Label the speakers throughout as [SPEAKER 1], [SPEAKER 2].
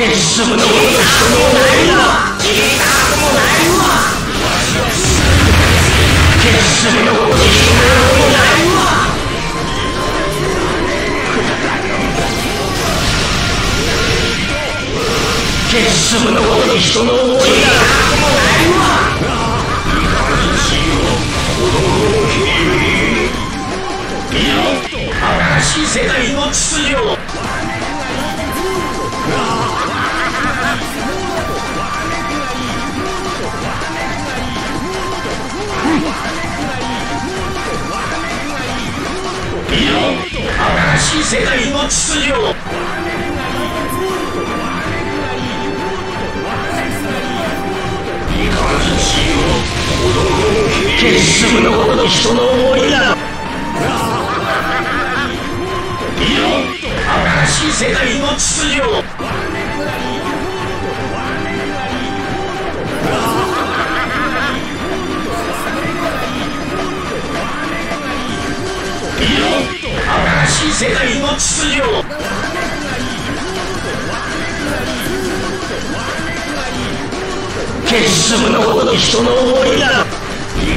[SPEAKER 1] 決すむの者の人の思いだ聞いたこともないわ決すむの者の人の思いないわ決すむの者の人の思いだ聞いたこともないわいかずしよ子供の君いや新しい世界の秩序世界の秩序。をいかずしよ子供の決すむのほど人の思いだ。いや新しい世界の秩序。を新しい世界の秩序。を決すむのほど人の思いだい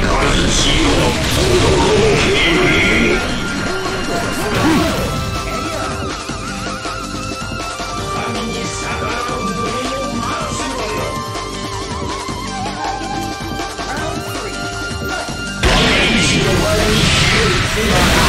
[SPEAKER 1] かずしよ子供の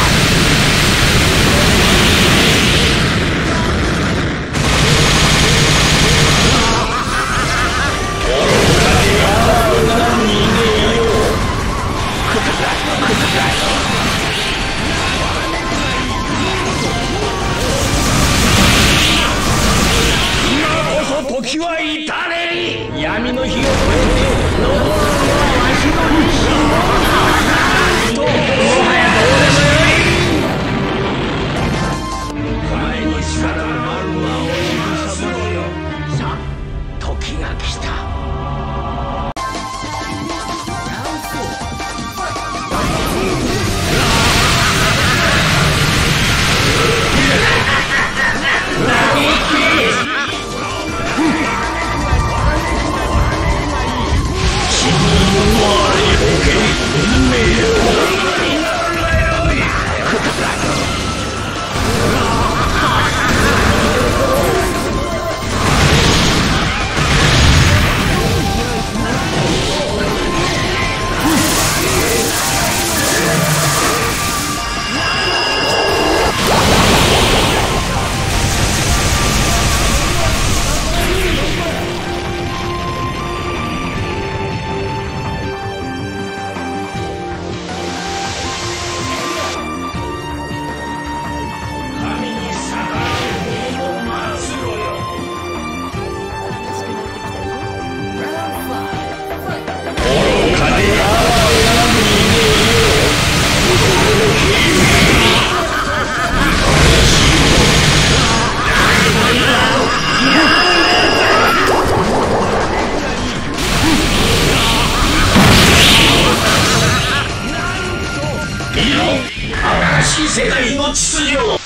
[SPEAKER 1] 世界の秩序を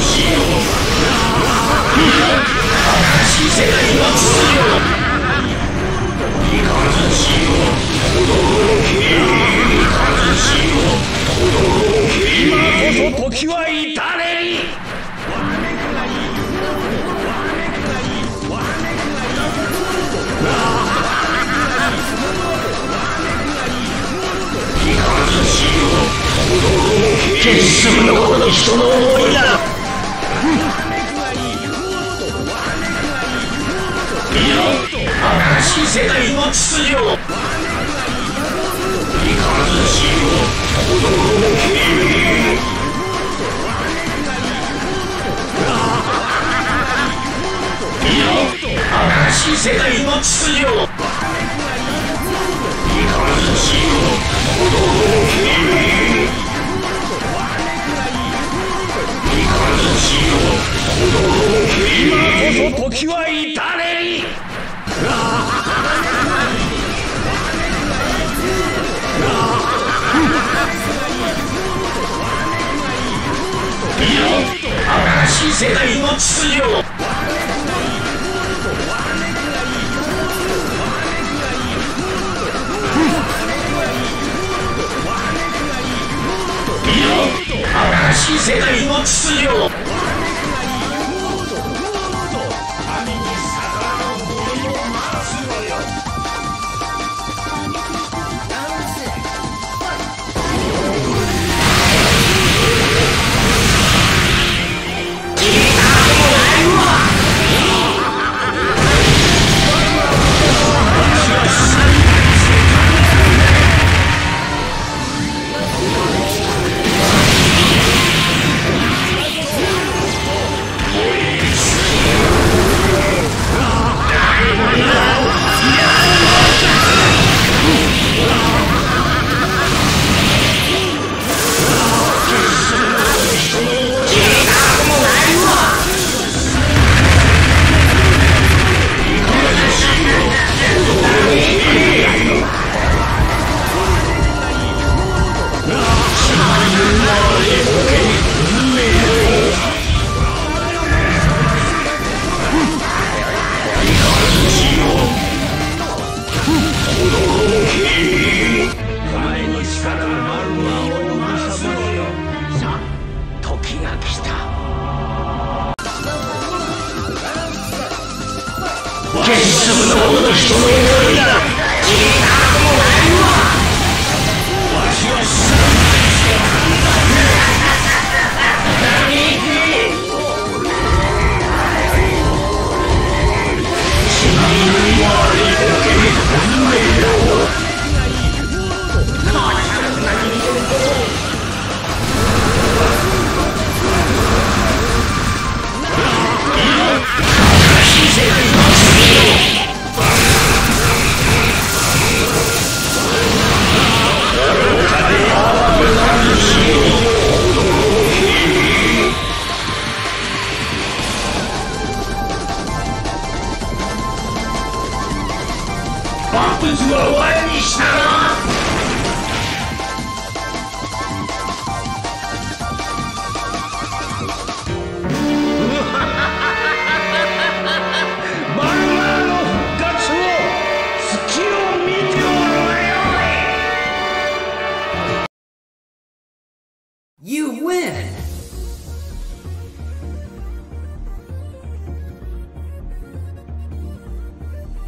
[SPEAKER 1] 新決するのこの人の思いだ新しい世界の秩序。いかずしよ驚今こそ時は至れり新しい世界の秩序